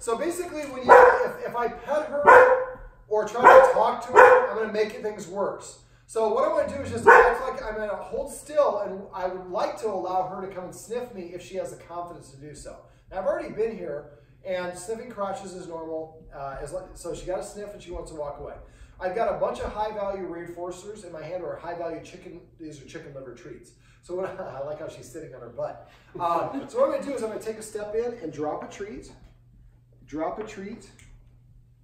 So basically, when you, if, if I pet her or try to talk to her, I'm going to make things worse. So what I want to do is just act like I'm going to hold still, and I would like to allow her to come and sniff me if she has the confidence to do so. Now, I've already been here, and sniffing crotches is normal. Uh, as, so she got a sniff, and she wants to walk away. I've got a bunch of high-value reinforcers in my hand, or high-value chicken. These are chicken liver treats. So what, I like how she's sitting on her butt. Uh, so what I'm going to do is I'm going to take a step in and drop a treat drop a treat,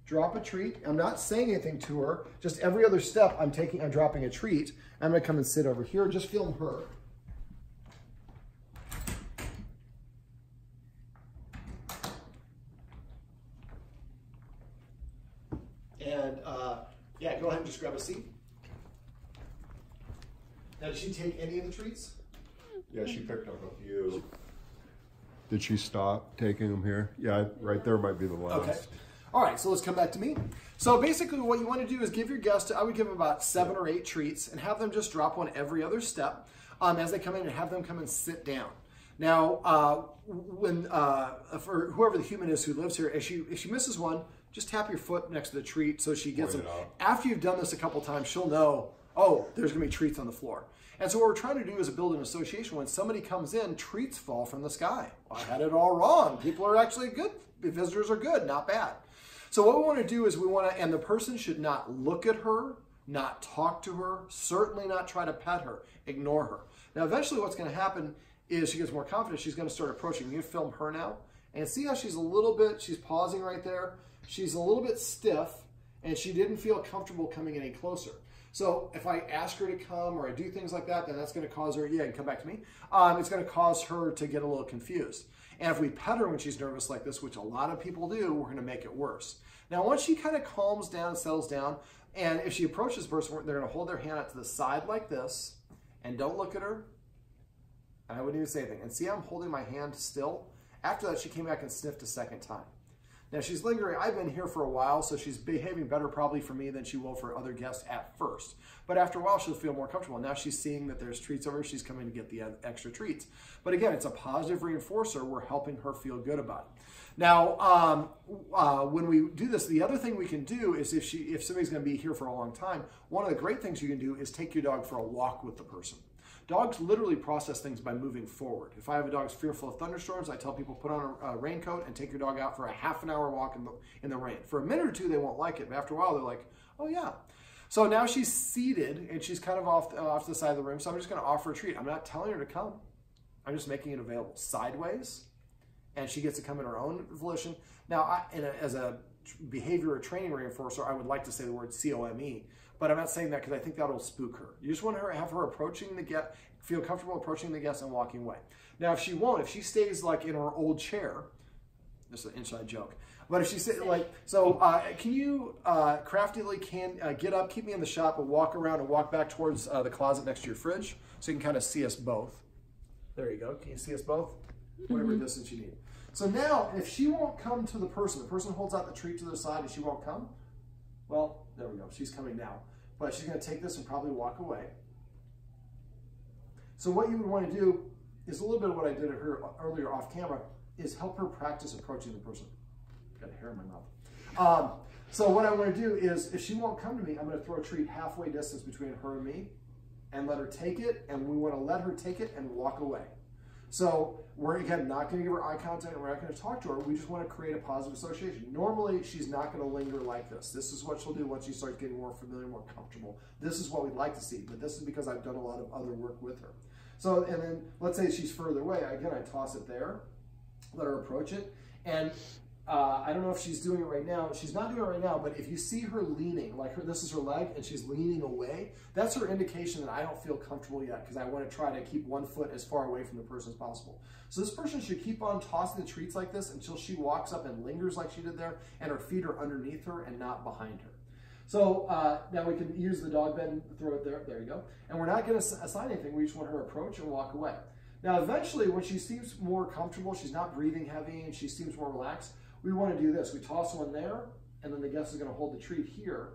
drop a treat. I'm not saying anything to her. Just every other step I'm taking, I'm dropping a treat. I'm gonna come and sit over here, just film her. And uh, yeah, go ahead and just grab a seat. Now, did she take any of the treats? Yeah, she picked up a few. Did she stop taking them here? Yeah, right there might be the last. Okay. All right, so let's come back to me. So basically what you want to do is give your guest, I would give them about seven or eight treats and have them just drop one every other step um, as they come in and have them come and sit down. Now, uh, when uh, for whoever the human is who lives here, if she, if she misses one, just tap your foot next to the treat so she gets them. After you've done this a couple times, she'll know, oh, there's gonna be treats on the floor. And so what we're trying to do is build an association. When somebody comes in, treats fall from the sky. I had it all wrong. People are actually good. Visitors are good, not bad. So what we want to do is we want to, and the person should not look at her, not talk to her, certainly not try to pet her, ignore her. Now, eventually what's going to happen is she gets more confident. She's going to start approaching. You film her now and see how she's a little bit, she's pausing right there. She's a little bit stiff and she didn't feel comfortable coming any closer. So if I ask her to come or I do things like that, then that's going to cause her, yeah, and come back to me. Um, it's going to cause her to get a little confused. And if we pet her when she's nervous like this, which a lot of people do, we're going to make it worse. Now, once she kind of calms down settles down, and if she approaches the person, they're going to hold their hand out to the side like this, and don't look at her. And I wouldn't even say anything. And see I'm holding my hand still? After that, she came back and sniffed a second time. Now she's lingering. I've been here for a while, so she's behaving better probably for me than she will for other guests at first. But after a while, she'll feel more comfortable. Now she's seeing that there's treats over. She's coming to get the extra treats. But again, it's a positive reinforcer. We're helping her feel good about it. Now, um, uh, when we do this, the other thing we can do is if she, if somebody's going to be here for a long time, one of the great things you can do is take your dog for a walk with the person. Dogs literally process things by moving forward. If I have a dog fearful of thunderstorms, I tell people put on a, a, raincoat and take your dog out for a half an hour walk in the, in the rain. For a minute or two, they won't like it, but after a while, they're like, oh yeah. So now she's seated and she's kind of off, uh, off to the side of the room. So I'm just going to offer a treat. I'm not telling her to come. I'm just making it available sideways, and she gets to come in her own volition. Now, as a behavior or training reinforcer, I would like to say the word COME, but I'm not saying that because I think that'll spook her. You just want her have her approaching the guest, feel comfortable approaching the guest and walking away. Now, if she won't, if she stays like in her old chair, just an inside joke. But if she sit like so, uh, can you uh, craftily can uh, get up, keep me in the shop, but walk around and walk back towards uh, the closet next to your fridge, so you can kind of see us both. There you go. Can you see us both? Whatever mm -hmm. distance you need. So now, if she won't come to the person, the person holds out the treat to the side and she won't come, well, there we go. She's coming now. But she's going to take this and probably walk away. So what you would want to do is a little bit of what I did her earlier off camera is help her practice approaching the person. Got hair in my mouth. Um, so what I want to do is, if she won't come to me, I'm going to throw a treat halfway distance between her and me and let her take it. And we want to let her take it and walk away. So we're again not going to give her eye contact and we're not going to talk to her. We just want to create a positive association. Normally, she's not going to linger like this. This is what she'll do once she starts getting more familiar, more comfortable. This is what we'd like to see, but this is because I've done a lot of other work with her. So, and then let's say she's further away. Again, I toss it there, let her approach it. And uh, I don't know if she's doing it right now. She's not doing it right now, but if you see her leaning, like her, this is her leg, and she's leaning away, that's her indication that I don't feel comfortable yet because I want to try to keep one foot as far away from the person as possible. So this person should keep on tossing the treats like this until she walks up and lingers like she did there, and her feet are underneath her and not behind her. So uh, now we can use the dog bed and throw it there. There you go. And we're not going to assign anything. We just want her approach and walk away. Now, eventually, when she seems more comfortable, she's not breathing heavy, and she seems more relaxed, we want to do this. We toss one there, and then the guest is going to hold the treat here.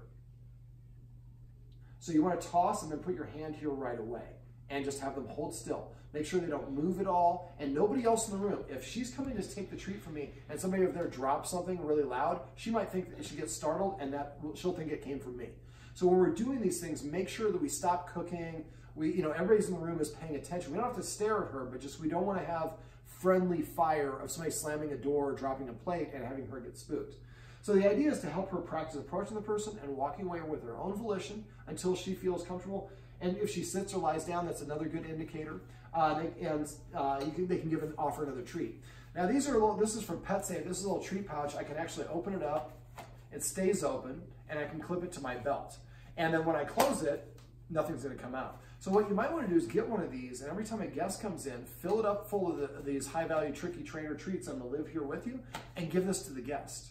So you want to toss and then put your hand here right away and just have them hold still. Make sure they don't move at all and nobody else in the room. If she's coming to take the treat from me and somebody over there drops something really loud, she might think that she gets startled and that she'll think it came from me. So when we're doing these things, make sure that we stop cooking. We, you know, everybody's in the room is paying attention. We don't have to stare at her, but just we don't want to have friendly fire of somebody slamming a door, dropping a plate, and having her get spooked. So the idea is to help her practice approaching the person and walking away with her own volition until she feels comfortable. And if she sits or lies down, that's another good indicator. Uh, they, and uh, can, they can give an offer another treat. Now these are little, this is from PetSafe. This is a little treat pouch. I can actually open it up. It stays open, and I can clip it to my belt. And then when I close it, nothing's going to come out. So what you might want to do is get one of these, and every time a guest comes in, fill it up full of the, these high-value Tricky Trainer treats I'm to live here with you, and give this to the guest.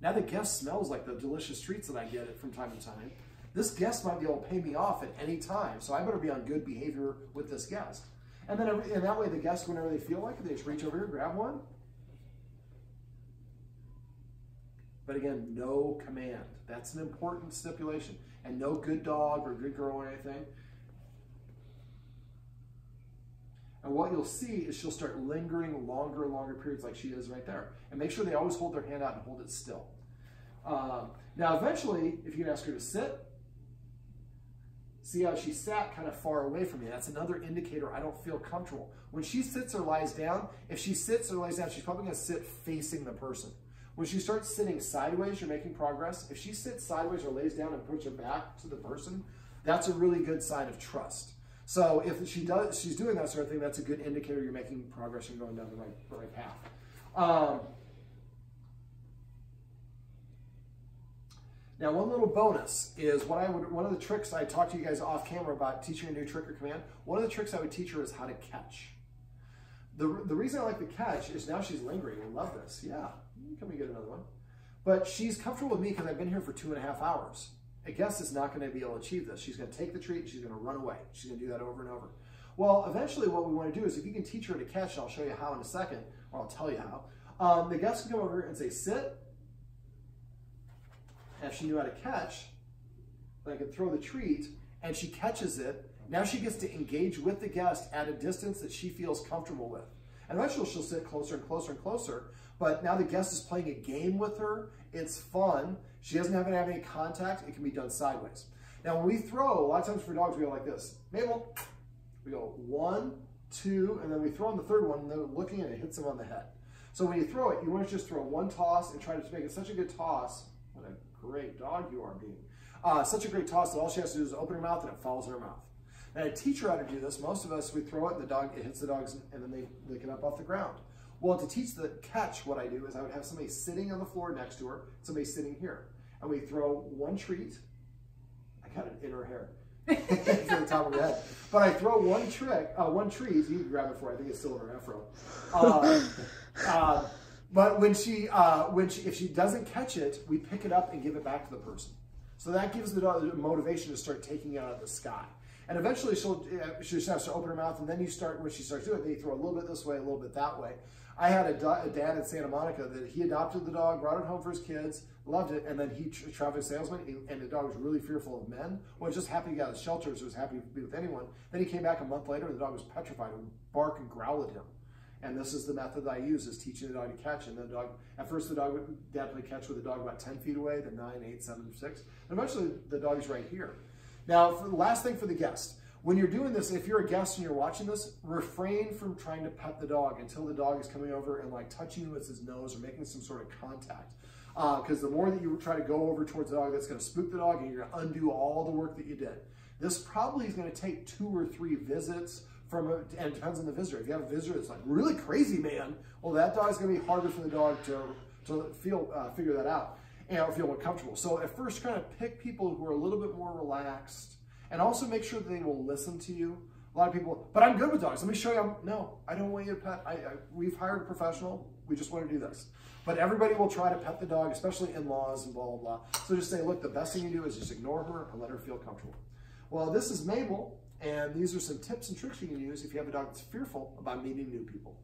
Now the guest smells like the delicious treats that I get it from time to time. This guest might be able to pay me off at any time, so I better be on good behavior with this guest. And then every, and that way the guests, whenever they feel like it, they just reach over here, grab one. But again, no command. That's an important stipulation. And no good dog or good girl or anything. And what you'll see is she'll start lingering longer and longer periods like she is right there. And make sure they always hold their hand out and hold it still. Um, now, eventually, if you can ask her to sit, see how she sat kind of far away from me. That's another indicator I don't feel comfortable. When she sits or lies down, if she sits or lies down, she's probably going to sit facing the person. When she starts sitting sideways, you're making progress. If she sits sideways or lays down and puts her back to the person, that's a really good sign of trust. So if she does, she's doing that sort of thing, that's a good indicator you're making progress and going down the right, right path. Um, now, one little bonus is what I would, one of the tricks I talked to you guys off camera about teaching a new trick or command. One of the tricks I would teach her is how to catch. The, the reason I like the catch is now she's lingering. I love this. Yeah, can we get another one? But she's comfortable with me because I've been here for two and a half hours a guest is not going to be able to achieve this. She's going to take the treat, and she's going to run away. She's going to do that over and over. Well, eventually what we want to do is if you can teach her to catch, I'll show you how in a second, or I'll tell you how. Um, the guest can come over and say, sit. And if she knew how to catch, then I could throw the treat, and she catches it. Now she gets to engage with the guest at a distance that she feels comfortable with. And eventually she'll sit closer and closer and closer. But now the guest is playing a game with her. It's fun. She doesn't have to have any contact. It can be done sideways. Now, when we throw, a lot of times for dogs, we go like this. Mabel, we go one, two, and then we throw in the third one, and they're looking and it hits them on the head. So when you throw it, you want to just throw one toss and try to make it such a good toss. What a great dog you are being. Uh, such a great toss that all she has to do is open her mouth and it falls in her mouth. Now, I teach her how to do this. Most of us, we throw it and the dog, it hits the dogs and then they lick it up off the ground. Well, to teach the catch, what I do is I would have somebody sitting on the floor next to her, somebody sitting here. And we throw one treat. I got it in her hair. to the top of her head. But I throw one trick, uh, one treat. You can grab it for. I think it's still in her afro. Uh, uh, but when she, uh, when she, if she doesn't catch it, we pick it up and give it back to the person. So that gives the dog motivation to start taking it out of the sky. And eventually she'll, uh, she just has to open her mouth and then you start, when she starts doing it, then you throw a little bit this way, a little bit that way. I had a, a, dad in Santa Monica that he adopted the dog, brought it home for his kids, loved it, and then he tra traveled salesman, and the dog was really fearful of men. Well, just happy to get out of shelters, was happy to be with anyone. Then he came back a month later, and the dog was petrified and bark and growl at him. And this is the method I use is teaching the dog to catch. And the dog, at first the dog would played catch with the dog about 10 feet away, then 9, 8, 7, 6. And eventually the dog is right here. Now, for the last thing for the guest, when you're doing this, if you're a guest and you're watching this, refrain from trying to pet the dog until the dog is coming over and like touching you with his nose or making some sort of contact. Because uh, the more that you try to go over towards the dog, that's going to spook the dog and you're going to undo all the work that you did. This probably is going to take two or three visits from, a, and depends on the visitor. If you have a visitor that's like really crazy, man, well, that dog is going to be harder for the dog to, to feel uh, figure that out and feel more comfortable. So at first, kind of pick people who are a little bit more relaxed and also make sure that they will listen to you. A lot of people, but I'm good with dogs. Let me show you. I'm, no, I don't want you to pet. I, I, we've hired a professional. We just want to do this. But everybody will try to pet the dog, especially in-laws and blah, blah, blah. So just say, look, the best thing you do is just ignore her and let her feel comfortable. Well, this is Mabel, and these are some tips and tricks you can use if you have a dog that's fearful about meeting new people.